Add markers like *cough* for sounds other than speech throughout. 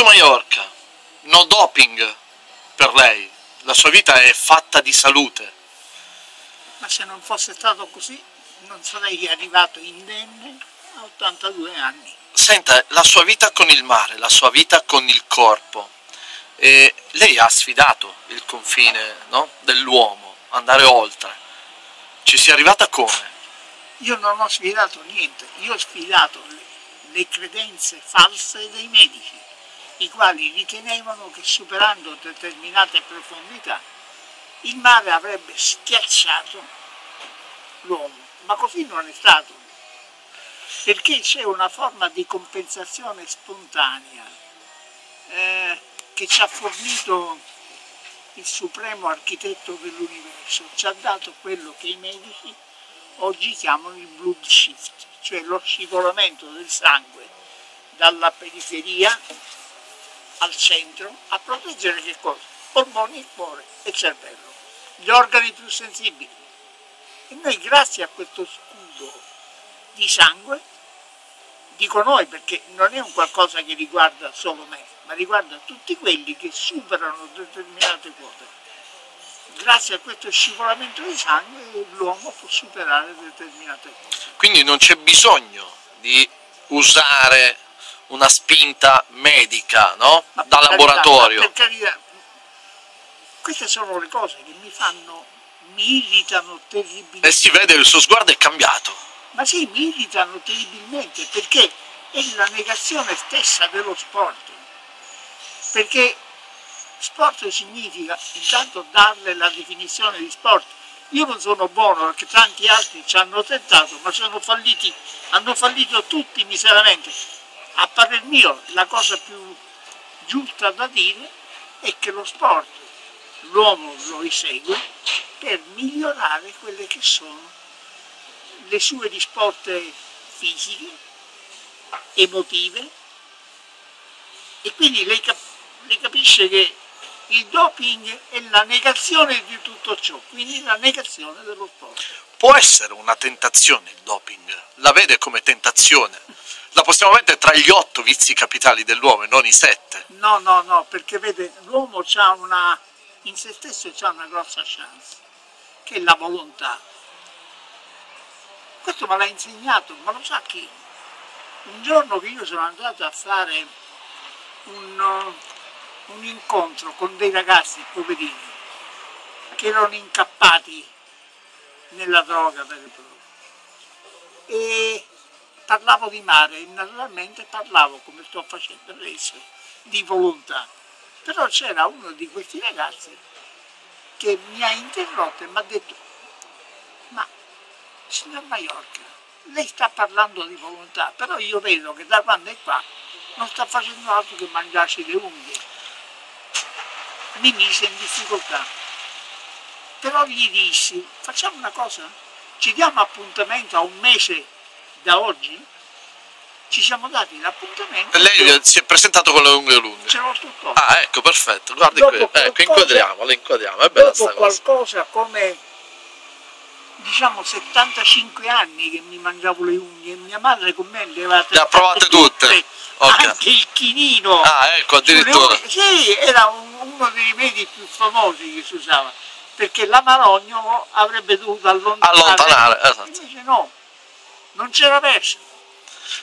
Adesso Mallorca, no doping per lei, la sua vita è fatta di salute. Ma se non fosse stato così non sarei arrivato indenne a 82 anni. Senta, la sua vita con il mare, la sua vita con il corpo, e lei ha sfidato il confine no? dell'uomo, andare oltre. Ci si è arrivata come? Io non ho sfidato niente, io ho sfidato le, le credenze false dei medici, i quali ritenevano che superando determinate profondità il mare avrebbe schiacciato l'uomo, ma così non è stato, perché c'è una forma di compensazione spontanea eh, che ci ha fornito il supremo architetto dell'universo, ci ha dato quello che i medici oggi chiamano il blood shift, cioè lo scivolamento del sangue dalla periferia al centro a proteggere che cosa? Polmoni, cuore e cervello, gli organi più sensibili. E noi grazie a questo scudo di sangue, dico noi perché non è un qualcosa che riguarda solo me, ma riguarda tutti quelli che superano determinate quote grazie a questo scivolamento di sangue l'uomo può superare determinate cose. Quindi non c'è bisogno di usare una spinta medica, no? Ma Da laboratorio. Carità, carità, queste sono le cose che mi fanno, mi irritano terribilmente. E si vede il suo sguardo è cambiato. Ma sì, mi irritano terribilmente perché è la negazione stessa dello sport. Perché sport significa intanto darle la definizione di sport. Io non sono buono perché tanti altri ci hanno tentato, ma sono falliti, hanno fallito tutti miseramente. A parer mio la cosa più giusta da dire è che lo sport l'uomo lo esegue per migliorare quelle che sono le sue risposte fisiche, emotive. E quindi lei, cap lei capisce che il doping è la negazione di tutto ciò, quindi la negazione dello sport. Può essere una tentazione il doping? La vede come tentazione? La possiamo mettere tra gli otto vizi capitali dell'uomo e non i sette? No, no, no, perché vede, l'uomo ha una, in se stesso c'ha una grossa chance, che è la volontà. Questo me l'ha insegnato, ma lo sa chi? Un giorno che io sono andato a fare un, un incontro con dei ragazzi poverini che erano incappati nella droga per esempio. e parlavo di mare e naturalmente parlavo come sto facendo adesso di volontà però c'era uno di questi ragazzi che mi ha interrotto e mi ha detto ma signor Maiorca lei sta parlando di volontà però io vedo che da quando è qua non sta facendo altro che mangiarsi le unghie mi mise in difficoltà. Però gli dissi, facciamo una cosa, ci diamo appuntamento a un mese da oggi? Ci siamo dati l'appuntamento. Lei si è presentato con le unghie lunghe? Ce l'ho tutto. Ah, ecco, perfetto, guardi Dopo qui, ecco, qualcosa- inquadriamo, la inquadriamo, è bella Dopo sta cosa. qualcosa come, diciamo, 75 anni che mi mangiavo le unghie, mia madre con me le aveva Le provate tutte? Ok. Anche il chinino. Ah, ecco, addirittura. Sì, era un- uno dei rimedi più famosi che si usava, perché l'amarognolo avrebbe dovuto allontanare. Allontanare, esatto. Invece no, non c'era verso.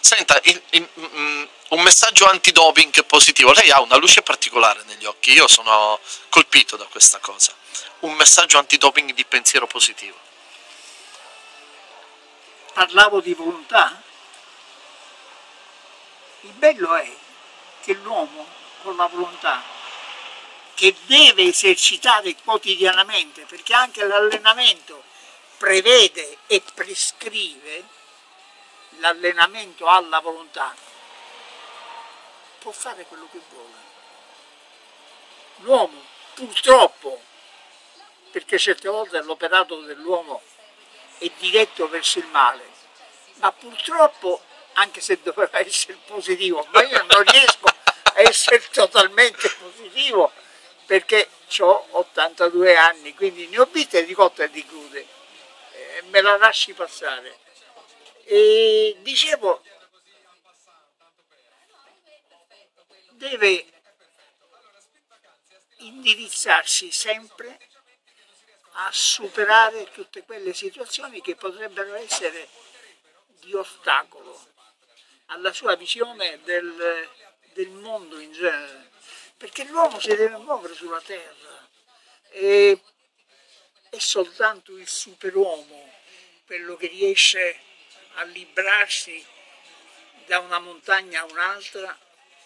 Senta, il- il- mm, un messaggio antidoping positivo. Lei ha una luce particolare negli occhi, io sono colpito da questa cosa. Un messaggio antidoping di pensiero positivo. Parlavo di volontà. Il bello è che l'uomo con la volontà che deve esercitare quotidianamente, perché anche l'allenamento prevede e prescrive l'allenamento alla volontà, può fare quello che vuole. L'uomo purtroppo, perché certe volte l'operato dell'uomo è diretto verso il male, ma purtroppo, anche se doveva essere positivo, ma io non riesco a essere totalmente positivo perché ho 82 anni, quindi ne ho viste di cotte e di crude, eh, me la lasci passare. E dicevo, deve indirizzarsi sempre a superare tutte quelle situazioni che potrebbero essere di ostacolo alla sua visione del, del mondo in genere, perché l'uomo si deve muovere sulla terra e è soltanto il superuomo quello che riesce a librarsi da una montagna a un'altra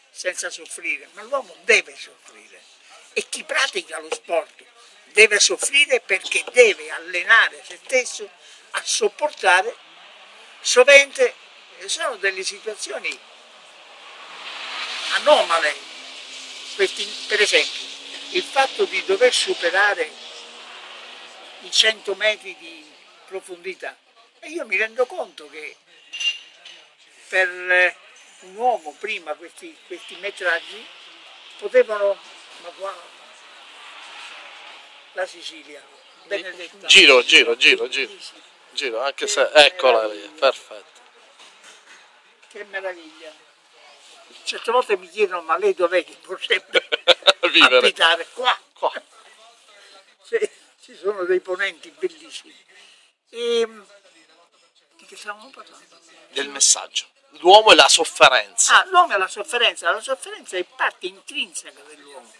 senza soffrire, ma l'uomo deve soffrire. E chi pratica lo sport deve soffrire perché deve allenare se stesso a sopportare sovente sono delle situazioni anomale. Per esempio il fatto di dover superare i 100 metri di profondità. E io mi rendo conto che per un uomo prima questi, questi metraggi potevano la Sicilia. Benedetta. Giro giro giro giro. Giro anche se eccola lì perfetto. Che meraviglia. Certe volte mi chiedono ma lei dov'è che vorrebbe *laughs* abitare? Qua. qua. Ci sono dei ponenti bellissimi. E ehm, di che stavamo parlando? del messaggio. L'uomo e la sofferenza. Ah, l'uomo e la sofferenza, la sofferenza è parte intrinseca dell'uomo.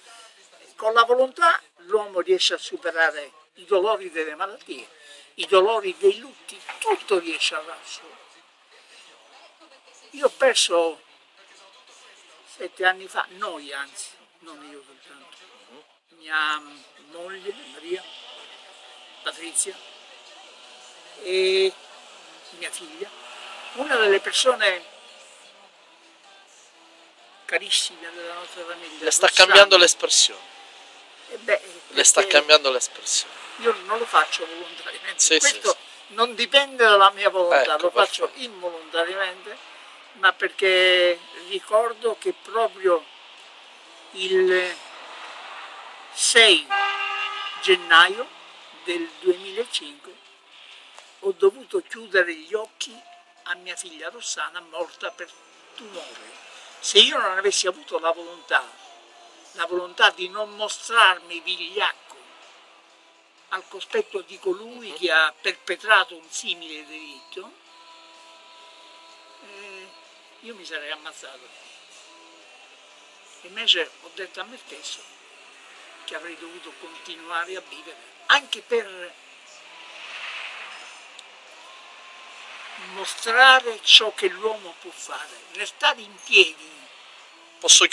Con la volontà l'uomo riesce a superare i dolori delle malattie, i dolori dei lutti, tutto riesce a darsi. Io ho perso sette anni fa, noi anzi, non io soltanto, mia moglie Maria, Patrizia e mia figlia, una delle persone carissime della nostra famiglia. Le sta cambiando l'espressione. Eh beh, Le sta cambiando l'espressione. Io non lo faccio volontariamente, sì, questo sì, sì. non dipende dalla mia volontà, ecco, lo faccio perfetto. involontariamente, ma perché ricordo che proprio il 6 gennaio del 2005 ho dovuto chiudere gli occhi a mia figlia Rossana morta per tumore. Se io non avessi avuto la volontà, la volontà di non mostrarmi vigliacco al cospetto di colui che ha perpetrato un simile delitto, eh, io mi sarei ammazzato. Invece ho detto a me stesso che avrei dovuto continuare a vivere, anche per mostrare ciò che l'uomo può fare, restare in piedi Posso?